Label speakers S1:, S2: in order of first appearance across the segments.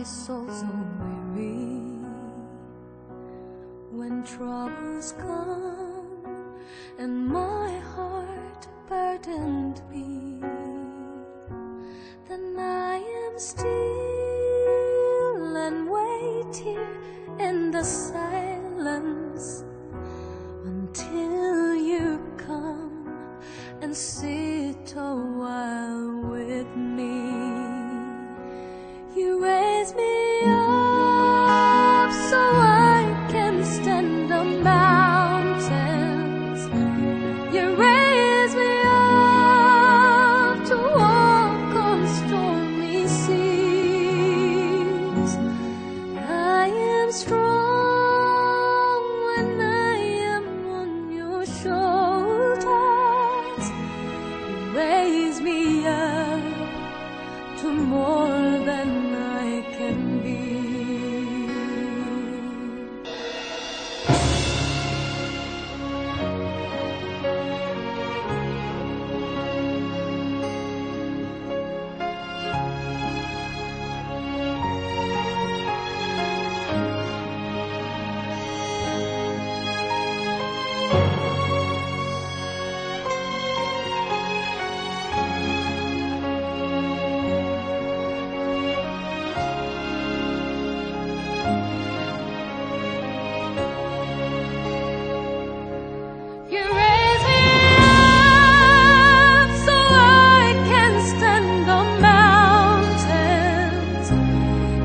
S1: my soul so weary. When troubles come and my heart burdened me, then I am still and waiting in the silence until you come and see. amor.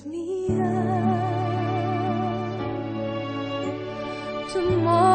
S1: mirar tomorrow.